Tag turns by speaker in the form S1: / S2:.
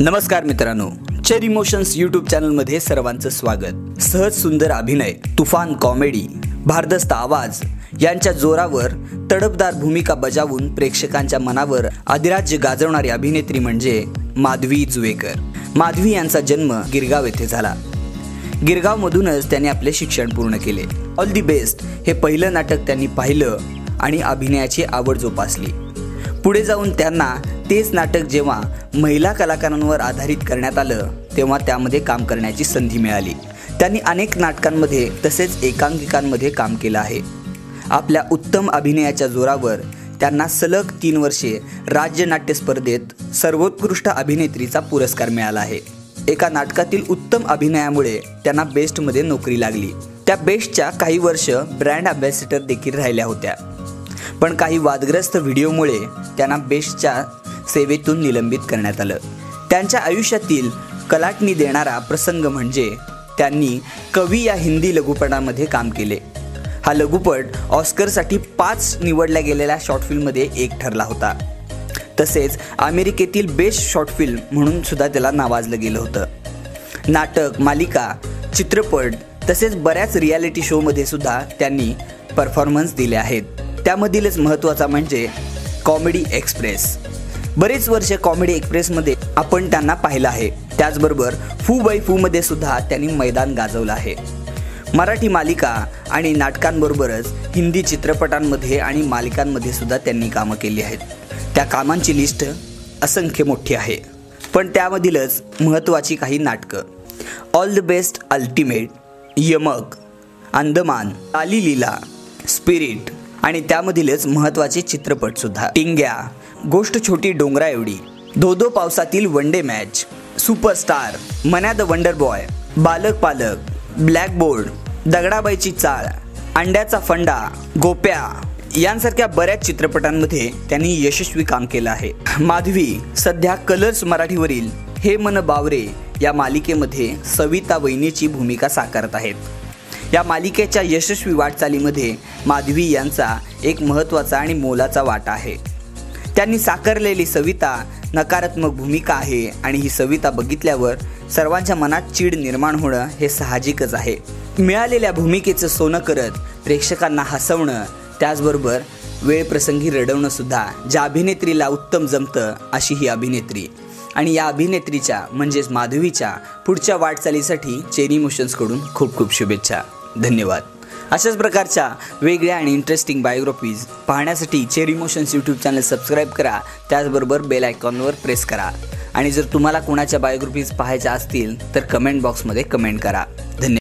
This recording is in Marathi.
S1: नमस्कार मित्रांनो. चेर इमोशन्स यूट्यूब चॅनलमध्ये सर्वांचं स्वागत. सहज सुंदर अभिनय तुफान कॉमेडी भारदस्त आवाज यांच्या जोरावर तडपदार भूमिका बजावून प्रेक्षकांच्या मनावर अधिराज्य गाजवणारी अभिनेत्री म्हणजे माधवी जुवेकर. माधवी यांचा जन्म गिरगाव येथे झाला. गिरगावमधूनच त्यांनी आपले शिक्षण पूर्ण केले. ऑल दी बेस्ट हे पहिलं नाटक त्यांनी पाहिलं आणि अभिनयाची आवड जोपासली. पुढे जाऊन त्यांना तेच नाटक जेव्हा महिला कलाकारांवर आधारित करण्यात आलं तेव्हा त्यामध्ये काम करण्याची संधी मिळाली. त्यांनी अनेक नाटकांमध्ये तसेच एकांकिकांमध्ये काम केलं आहे. आपल्या उत्तम अभिनयाच्या जोरावर त्यांना सलग तीन वर्षे राज्य नाट्य स्पर्धेत सर्वोत्कृष्ट अभिनेत्रीचा पुरस्कार मिळाला आहे. एका नाटकातील उत्तम अभिनयामुळे त्यांना बेस्टमध्ये नोकरी लागली. त्या बेस्टच्या काही वर्ष ब्रँड अँबॅसिडर देखील राहिल्या होत्या. पण काही वादग्रस्त व्हिडिओमुळे त्यांना बेस्टच्या सेवेतून निलंबित करण्यात आलं. त्यांच्या आयुष्यातील कलाटणी देणारा प्रसंग म्हणजे त्यांनी कवी या हिंदी लघुपटामध्ये काम केले. हा लघुपट ऑस्करसाठी पाच निवडल्या गेलेल्या शॉर्ट फिल्ममध्ये एक ठरला होता. तसेच अमेरिकेतील बेस्ट शॉर्ट फिल्म म्हणून सुद्धा त्याला नावाजलं गेलं होतं. नाटक मालिका चित्रपट तसेच बऱ्याच रियालिटी शोमध्ये सुद्धा त्यांनी परफॉर्मन्स दिले आहेत. त्यामधीलच महत्त्वाचा म्हणजे कॉमेडी एक्सप्रेस. बरेच वर्ष कॉमेडी एक्सप्रेसमध्ये आपण त्यांना पाहिलं आहे. त्याचबरोबर फू बाय फूमध्ये सुद्धा त्यांनी मैदान गाजवलं आहे. मराठी मालिका आणि नाटकांबरोबरच हिंदी चित्रपटांमध्ये आणि मालिकांमध्ये सुद्धा त्यांनी कामं केली आहेत. त्या कामांची लिस्ट असंख्य मोठी आहे. पण त्यामधीलच महत्त्वाची काही नाटकं. ऑल द बेस्ट अल्टिमेट यमक अंदमान आली लीला स्पिरिट आणि त्यामधीलच महत्त्वाचे चित्रपटसुद्धा. टिंग्या गोष्ट छोटी डोंगरा एवढी धो धो पावसातील one day match superstar Manya the wonder boy Balak Palak blackboard दगडाबाईची चाळ अंड्याचा फंडा गोप्या. यांसारख्या बऱ्याच चित्रपटांमध्ये त्यांनी यशस्वी काम केलं आहे. माधवी सध्या कलर्स मराठीवरील हे मन बावरे या मालिकेमध्ये सविता वहिनीची भूमिका साकारत आहेत. या मालिकेच्या यशस्वी वाटचालीमध्ये माधवी यांचा एक महत्त्वाचा आणि मोलाचा वाटा आहे. त्यांनी साकारलेली सविता नकारात्मक भूमिका आहे आणि ही सविता बघितल्यावर सर्वांच्या मनात चीड निर्माण होणं हे साहजिकच आहे. मिळालेल्या भूमिकेचं सोनं करत प्रेक्षकांना हसवणं त्याचबरोबर वेळप्रसंगी रडवणं सुद्धा ज्या अभिनेत्रीला उत्तम जमतं अशी ही अभिनेत्री. आणि या अभिनेत्रीच्या म्हणजेच माधवीच्या पुढच्या वाटचालीसाठी चेरी मोशन्सकडून खूप खूप शुभेच्छा. धन्यवाद. अशाच प्रकारच्या वेगळ्या आणि इंटरेस्टिंग बायोग्राफीज पाहण्यासाठी Cherry Motions YouTube channel subscribe करा. त्याचबरोबर बेल आयकॉनवर प्रेस करा. आणि जर तुम्हाला कोणाच्या बायोग्राफीज पाहायच्या असतील तर कमेंट बॉक्समध्ये कमेंट करा. धन्यवाद.